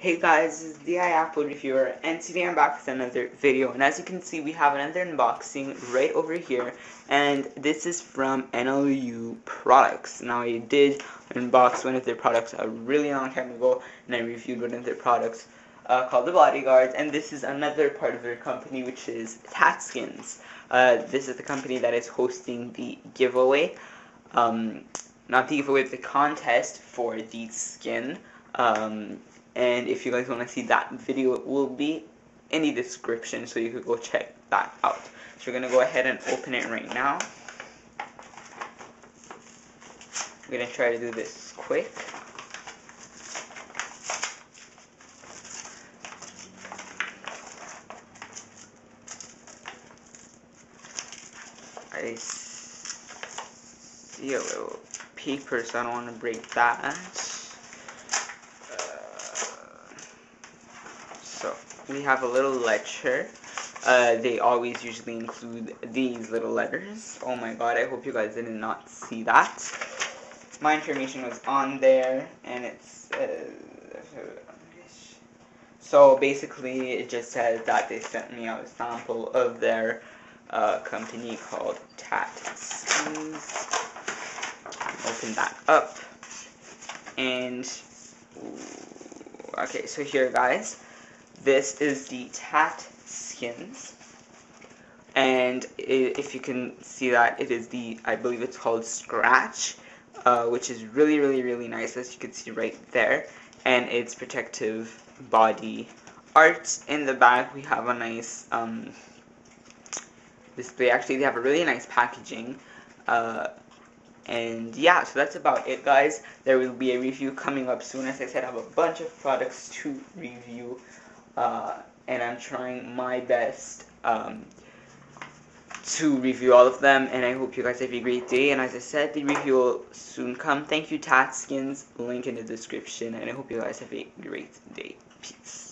Hey guys, this is the iApple Reviewer, and today I'm back with another video, and as you can see, we have another unboxing right over here, and this is from NLU Products. Now, I did unbox one of their products a really long time ago, and I reviewed one of their products uh, called the BodyGuardz, and this is another part of their company, which is TatSkinz. Uh, this is the company that is hosting the giveaway, um, not the giveaway, the contest for the skin, um, and if you guys want to see that video it will be in the description so you could go check that out. So we're gonna go ahead and open it right now. I'm gonna try to do this quick. I see a little paper so I don't want to break that we have a little lecture. Uh, they always usually include these little letters. Oh my god, I hope you guys did not see that. My information was on there, and it's... Uh, so basically, it just says that they sent me a sample of their uh, company called Tat Open that up. And... Okay, so here, guys. This is the Tat Skins. And if you can see that, it is the, I believe it's called Scratch, uh, which is really, really, really nice, as you can see right there. And it's protective body art. In the back, we have a nice um, display. Actually, they have a really nice packaging. Uh, and yeah, so that's about it, guys. There will be a review coming up soon. As I said, I have a bunch of products to review uh, and I'm trying my best um, to review all of them, and I hope you guys have a great day, and as I said, the review will soon come. Thank you, TatSkinz, link in the description, and I hope you guys have a great day. Peace.